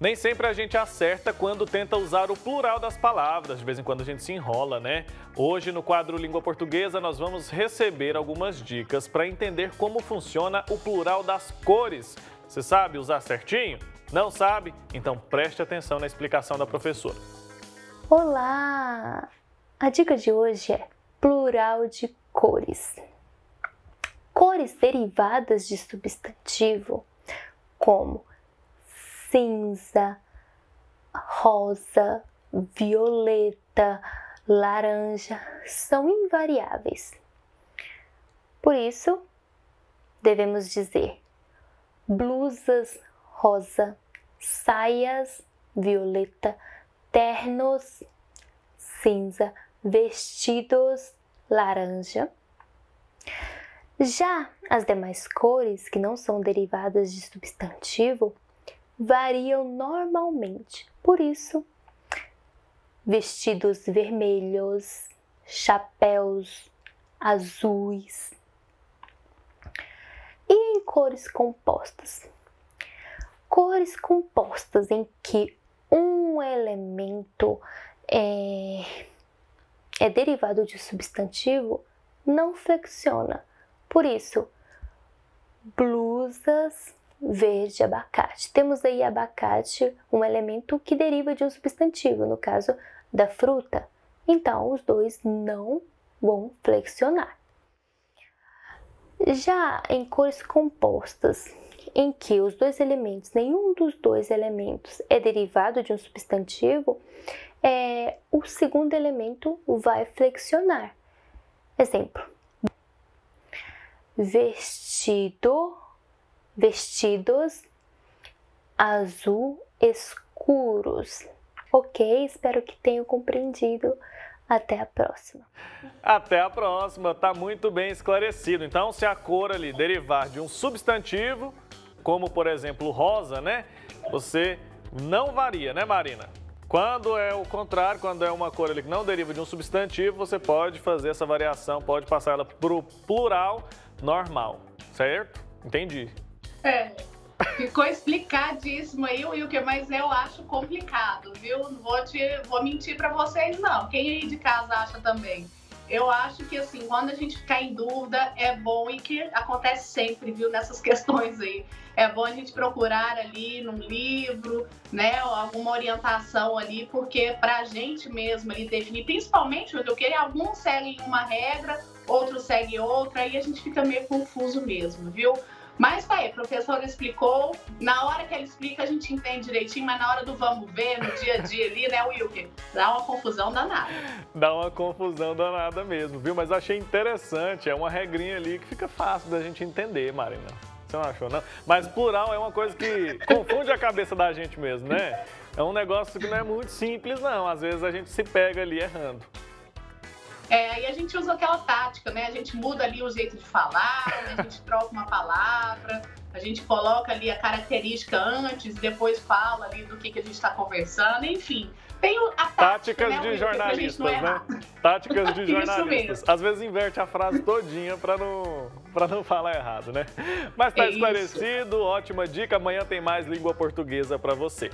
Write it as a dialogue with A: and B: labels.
A: Nem sempre a gente acerta quando tenta usar o plural das palavras, de vez em quando a gente se enrola, né? Hoje, no quadro Língua Portuguesa, nós vamos receber algumas dicas para entender como funciona o plural das cores. Você sabe usar certinho? Não sabe? Então preste atenção na explicação da professora.
B: Olá! A dica de hoje é plural de cores. Cores derivadas de substantivo, como cinza, rosa, violeta, laranja são invariáveis. Por isso, devemos dizer blusas rosa, saias violeta, ternos cinza, vestidos laranja. Já as demais cores, que não são derivadas de substantivo, variam normalmente. Por isso, vestidos vermelhos, chapéus azuis e em cores compostas. Cores compostas em que um elemento é, é derivado de substantivo não flexiona. Por isso, blusas verde abacate. Temos aí abacate, um elemento que deriva de um substantivo, no caso da fruta. Então, os dois não vão flexionar. Já em cores compostas, em que os dois elementos, nenhum dos dois elementos é derivado de um substantivo, é, o segundo elemento vai flexionar. Exemplo: vestido vestidos azul escuros. Ok, espero que tenham compreendido. Até a próxima.
A: Até a próxima, tá muito bem esclarecido. Então, se a cor ali derivar de um substantivo, como por exemplo rosa, né? Você não varia, né, Marina? Quando é o contrário, quando é uma cor ali que não deriva de um substantivo, você pode fazer essa variação, pode passar ela para o plural normal, certo? Entendi.
C: É. Ficou explicadíssimo aí, Wilker, mas eu acho complicado, viu? Não vou, te, vou mentir para vocês, não. Quem aí de casa acha também? Eu acho que, assim, quando a gente ficar em dúvida, é bom e que acontece sempre, viu, nessas questões aí. É bom a gente procurar ali num livro, né, alguma orientação ali, porque pra gente mesmo ali definir, principalmente o que alguns seguem uma regra, outros seguem outra, aí a gente fica meio confuso mesmo, viu? Mas tá aí, a professora explicou. Na hora que ela explica, a gente entende direitinho, mas na hora do vamos ver, no dia a dia ali, né, Wilker? Dá uma confusão danada.
A: Dá uma confusão danada mesmo, viu? Mas achei interessante, é uma regrinha ali que fica fácil da gente entender, Marina. Você não achou, não? Mas plural é uma coisa que confunde a cabeça da gente mesmo, né? É um negócio que não é muito simples, não. Às vezes a gente se pega ali errando.
C: É, aí a gente usa aquela tática, né? A gente muda ali o jeito de falar, né? a gente troca uma palavra, a gente coloca ali a característica antes, depois fala ali do que, que a gente está conversando, enfim. Tem a tática,
A: Táticas
C: né,
A: de jornalistas, né? Táticas de jornalistas. Às vezes inverte a frase todinha para não, pra não falar errado, né? Mas tá é esclarecido, isso. ótima dica. Amanhã tem mais língua portuguesa para você.